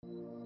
这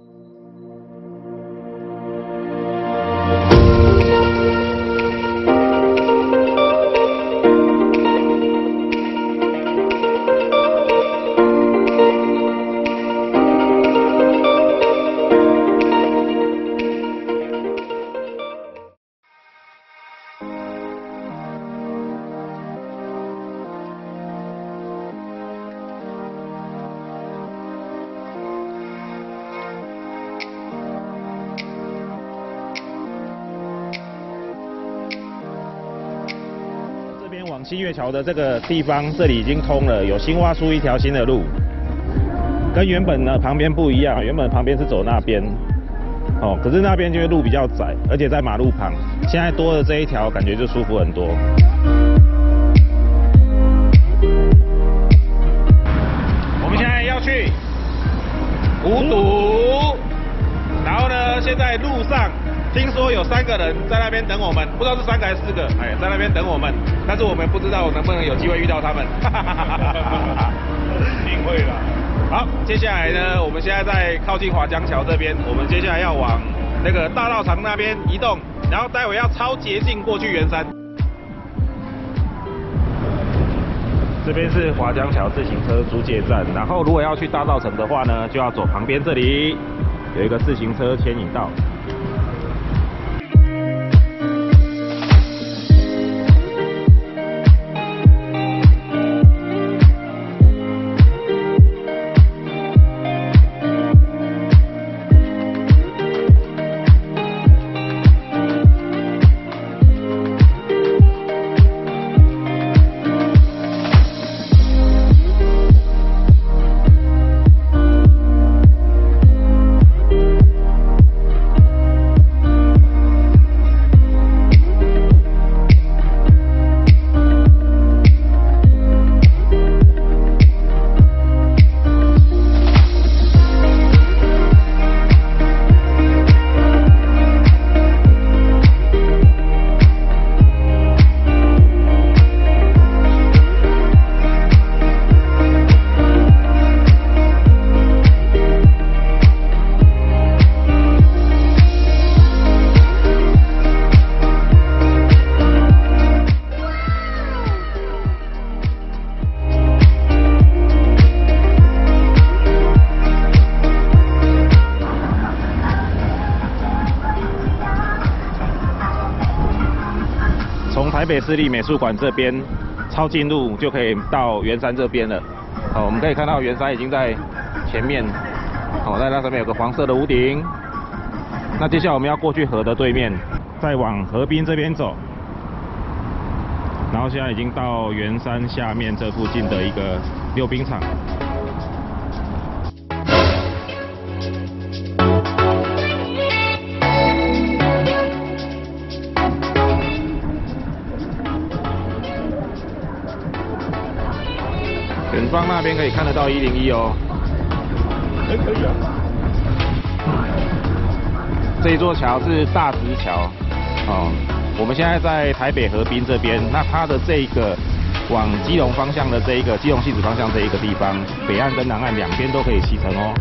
新月桥的这个地方，这里已经通了，有新挖出一条新的路，跟原本呢旁边不一样，原本旁边是走那边，哦，可是那边就是路比较窄，而且在马路旁，现在多了这一条，感觉就舒服很多。我们现在要去五堵，然后呢，现在路上听说有三个人在那边等我们，不知道是三个还是四个，哎，在那边等我们，但是我们不知道能不能有机会遇到他们。一定会的。好，接下来呢，我们现在在靠近华江桥这边，我们接下来要往那个大道场那边移动，然后待会要超捷径过去圆山。这边是华江桥自行车租借站，然后如果要去大道城的话呢，就要走旁边这里有一个自行车牵引道。北市立美术馆这边抄近路就可以到圆山这边了。好，我们可以看到圆山已经在前面，好，在那上面有个黄色的屋顶。那接下来我们要过去河的对面，再往河滨这边走。然后现在已经到圆山下面这附近的一个溜冰场。方那边可以看得到一零一哦。还可以啊。这一座桥是大直桥，哦，我们现在在台北河滨这边，那它的这个往基隆方向的这一个基隆戏子方向这一个地方，北岸跟南岸两边都可以骑乘哦。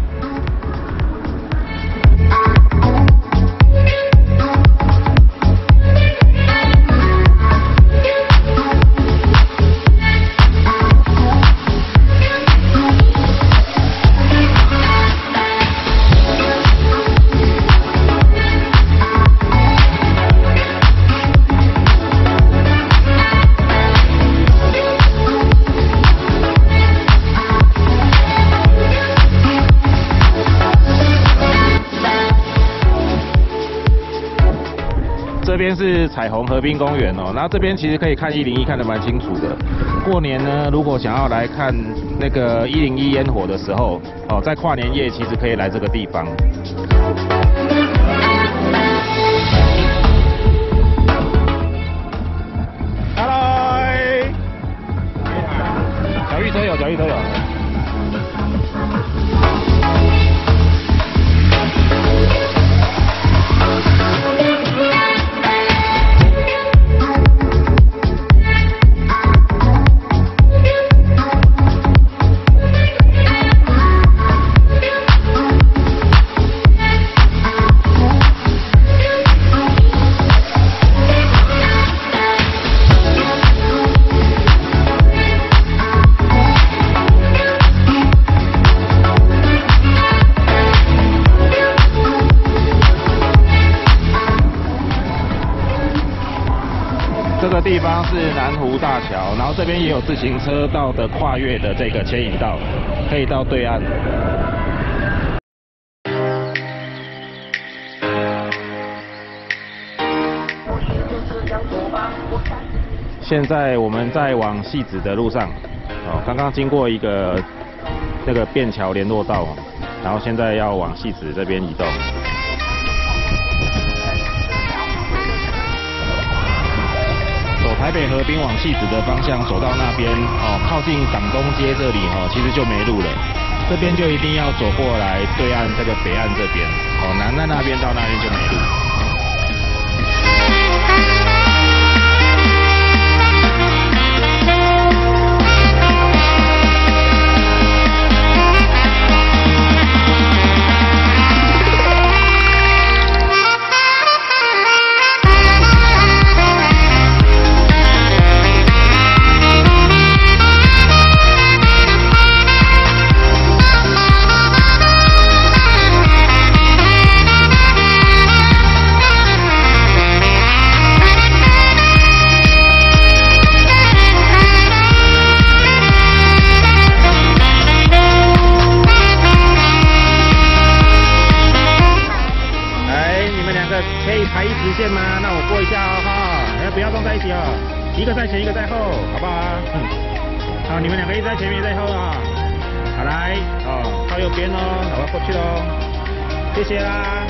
这边是彩虹河滨公园哦，那这边其实可以看一零一看得蛮清楚的。过年呢，如果想要来看那个一零一烟火的时候，哦，在跨年夜其实可以来这个地方。Hello，小玉车友，小玉车友。南湖大桥，然后这边也有自行车道的跨越的这个牵引道，可以到对岸。现在我们在往戏子的路上，哦，刚刚经过一个那个便桥联络道，然后现在要往戏子这边移动。台北河滨往戏子的方向，走到那边哦，靠近港东街这里哦，其实就没路了。这边就一定要走过来对岸这个北岸这边哦，南岸那边到那边就没路。可以排一直线吗那我过一下哦哈不要撞在一起哦一个在前一个在后好不好？嗯好你们两个一在前面一在后啊。好来哦靠右边哦好了过去喽谢谢啦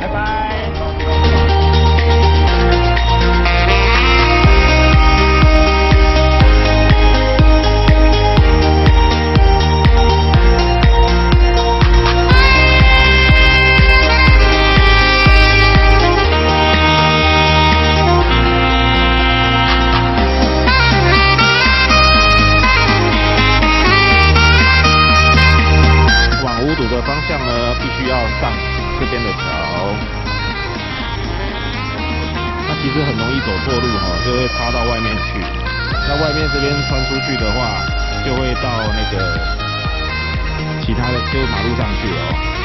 拜拜。边的桥。它其实很容易走错路哈，就会插到外面去。那外面这边穿出去的话，就会到那个其他的，就是马路上去了。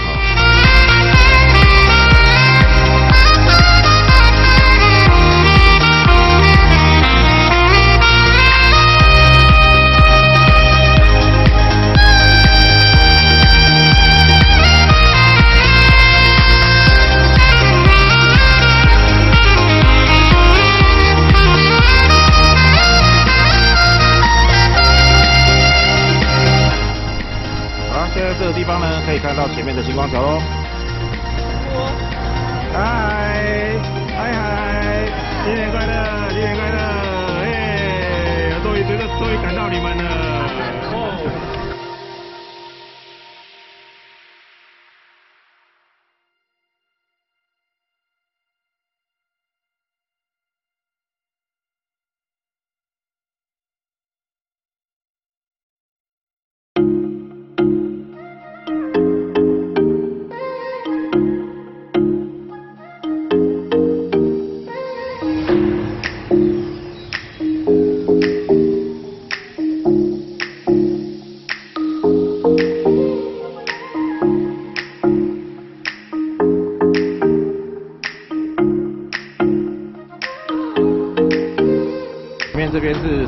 到前面的星光桥喽。嗨，嗨嗨，新年快乐，新年快乐，哎，终于觉得终于赶到你们了。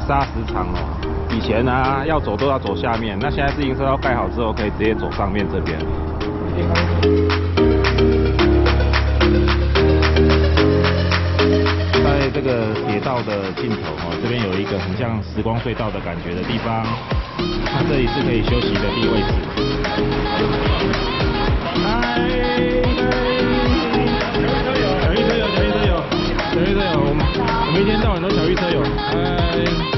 砂石场哦，以前呢要走都要走下面，那现在自行车要盖好之后，可以直接走上面这边。在这个铁道的尽头哦，这边有一个很像时光隧道的感觉的地方，它这里是可以休息的地位置。嗨，小玉车友，小玉车友，小玉车友，我们我们一天到晚都小玉车友，嗨。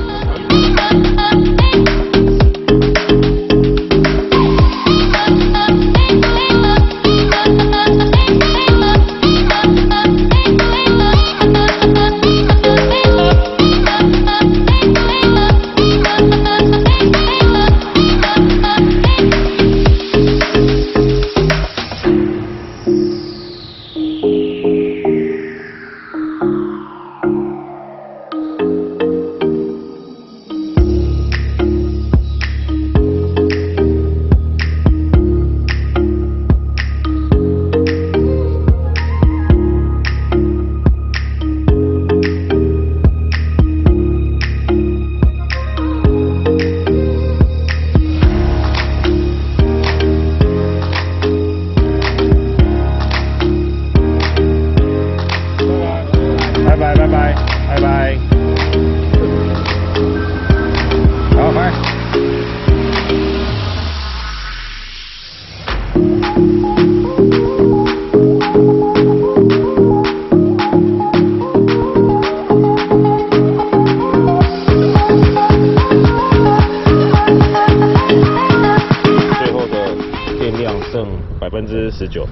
十九。